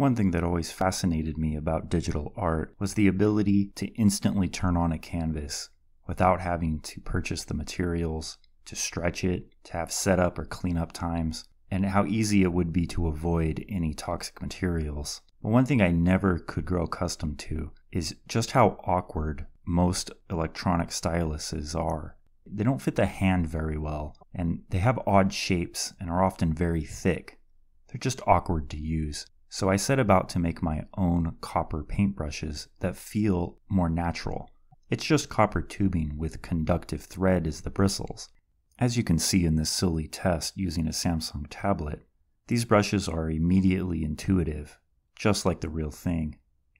One thing that always fascinated me about digital art was the ability to instantly turn on a canvas without having to purchase the materials, to stretch it, to have setup or cleanup times, and how easy it would be to avoid any toxic materials. But one thing I never could grow accustomed to is just how awkward most electronic styluses are. They don't fit the hand very well, and they have odd shapes and are often very thick. They're just awkward to use. So I set about to make my own copper paintbrushes that feel more natural. It's just copper tubing with conductive thread as the bristles. As you can see in this silly test using a Samsung tablet, these brushes are immediately intuitive, just like the real thing,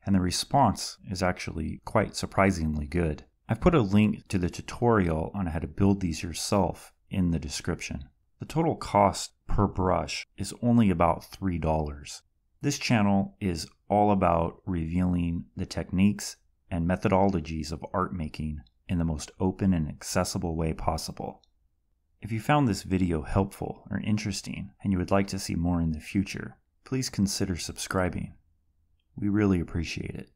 and the response is actually quite surprisingly good. I've put a link to the tutorial on how to build these yourself in the description. The total cost per brush is only about $3. This channel is all about revealing the techniques and methodologies of art making in the most open and accessible way possible. If you found this video helpful or interesting and you would like to see more in the future, please consider subscribing. We really appreciate it.